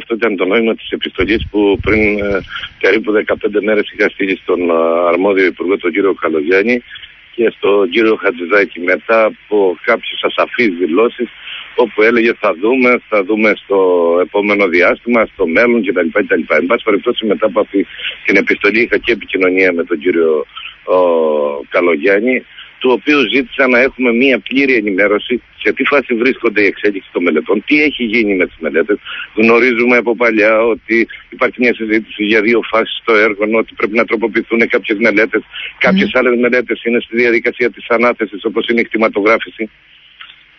Αυτό ήταν το νόημα της επιστολής που πριν ε, περίπου 15 μέρες είχα στείλει στον ε, αρμόδιο υπουργό, τον κύριο Καλογιάννη, και στον κύριο Χατζηδάκη μετά από κάποιες ασαφείς δηλώσεις όπου έλεγε θα δούμε, θα δούμε στο επόμενο διάστημα, στο μέλλον κτλ. κτλ. Εν πάση περιπτώσει μετά από αυτή την επιστολή είχα και επικοινωνία με τον κύριο ο, Καλογιάννη του οποίου ζήτησα να έχουμε μία πλήρη ενημέρωση σε τι φάση βρίσκονται οι εξέλιξεις των μελετών, τι έχει γίνει με τις μελέτες. Γνωρίζουμε από παλιά ότι υπάρχει μια συζήτηση για δύο φάσεις στο έργο, ότι πρέπει να τροποποιηθούν κάποιες μελέτες. Κάποιες mm. άλλες μελέτες είναι στη διαδικασία της ανάθεσης, όπως είναι η κτηματογράφηση.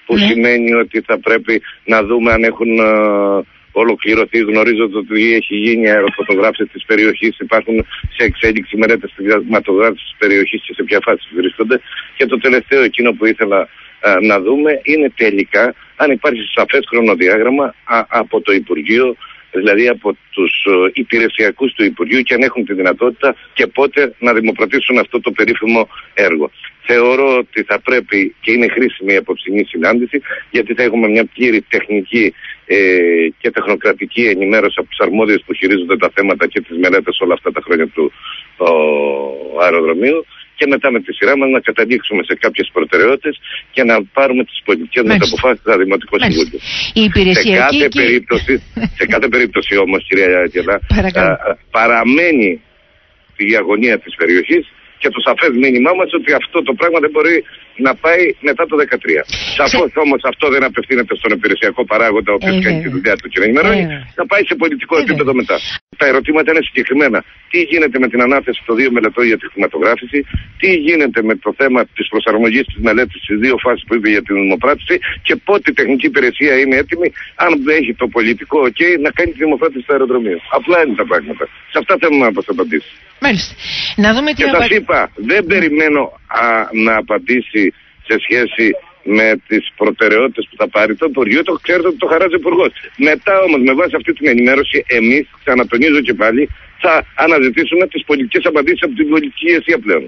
Που mm. σημαίνει ότι θα πρέπει να δούμε αν έχουν uh, ολοκληρωθεί. Γνωρίζοντα ότι έχει γίνει αεροφωτογράφηση της περιοχής, υπάρχουν σε εξέλιξη μελέτες στη κτηματογράφηση της περιοχής και σε ποια φάση βρίσκονται. Και το τελευταίο εκείνο που ήθελα να δούμε είναι τελικά αν υπάρχει σαφές χρονοδιάγραμμα από το Υπουργείο, δηλαδή από τους ε, υπηρεσιακούς του Υπουργείου και αν έχουν τη δυνατότητα και πότε να δημοπρατήσουν αυτό το περίφημο έργο. Θεωρώ ότι θα πρέπει και είναι χρήσιμη η απόψινή συνάντηση γιατί θα έχουμε μια πλήρη τεχνική ε, και τεχνοκρατική ενημέρωση από τους αρμόδιους που χειρίζονται τα θέματα και τις μελέτες όλα αυτά τα χρόνια του αεροδρομίου. Και μετά με τη σειρά μας να καταλήξουμε σε κάποιες προτεραιότητες και να πάρουμε τις πολιτικές μας αποφάσεις στα Δημοτικό Συμβούλιο. σε, κάθε περίπτωση, σε κάθε περίπτωση όμως, κυρία Γιάννη, παραμένει η αγωνία της περιοχής και το σαφές μήνυμά μας ότι αυτό το πράγμα δεν μπορεί να πάει μετά το 2013. Σαφώς όμως αυτό δεν απευθύνεται στον υπηρεσιακό παράγοντα, ο οποίος ε, κάνει τη δουλειά του και να ενημερώνει, θα πάει σε πολιτικό επίπεδο μετά. Τα ερωτήματα είναι συγκεκριμένα. Τι γίνεται με την ανάθεση των δύο μελετών για τη χρηματογράφηση, τι γίνεται με το θέμα της προσαρμογής της μελέτης στις δύο φάσεις που είπε για την δημοπράτηση και πότε η τεχνική υπηρεσία είναι έτοιμη, αν έχει το πολιτικό OK, να κάνει τη δημοπράτηση στο αεροδρομίο. Απλά είναι τα πράγματα. Σε αυτά θέλουμε να μας απαντήσει. Μάλιστα. Να δούμε τι και σας είπα, δεν περιμένω α, να απαντήσει σε σχέση με τις προτεραιότητες που θα πάρει το Υπουργείο, το ξέρετε ότι το χαράζει ο Υπουργός. Μετά όμως, με βάση αυτή την ενημέρωση, εμείς, ξανατονίζω και πάλι, θα αναζητήσουμε τις πολιτικές απαντήσεις από την πολιτική ηγεσία πλέον.